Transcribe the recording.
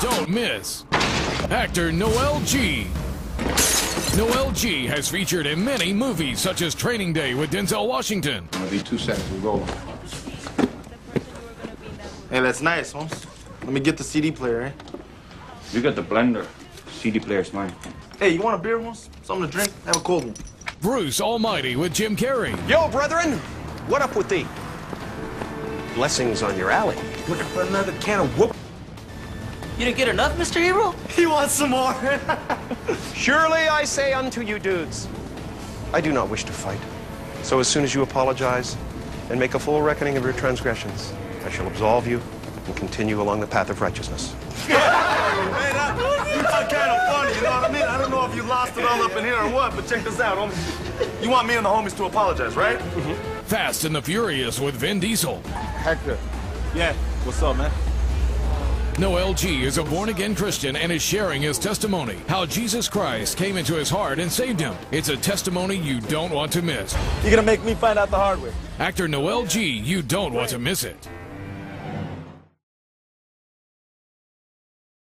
don't miss. Actor Noel G. Noel G has featured in many movies such as Training Day with Denzel Washington, Gonna be two seconds. We'll go. Hey, that's nice, Holmes. Let me get the CD player, eh? You got the blender. CD player's mine. Hey, you want a beer, Holmes? Something to drink? Have a cold one. Bruce Almighty with Jim Carrey, Yo, brethren, what up with thee? Blessings on your alley. Looking for another can of whoop. You didn't get enough, Mr. Hero? He wants some more. Surely I say unto you, dudes, I do not wish to fight. So as soon as you apologize and make a full reckoning of your transgressions, I shall absolve you and continue along the path of righteousness. Hey, that, that's kind of funny, you know what I mean? I don't know if you lost it all up in here or what, but check this out, homie. You want me and the homies to apologize, right? Mm -hmm. Fast and the Furious with Vin Diesel. Hector. Yeah. What's up, man? Noel G is a born again Christian and is sharing his testimony how Jesus Christ came into his heart and saved him. It's a testimony you don't want to miss. You're gonna make me find out the hard way. Actor Noel G, you don't want to miss it.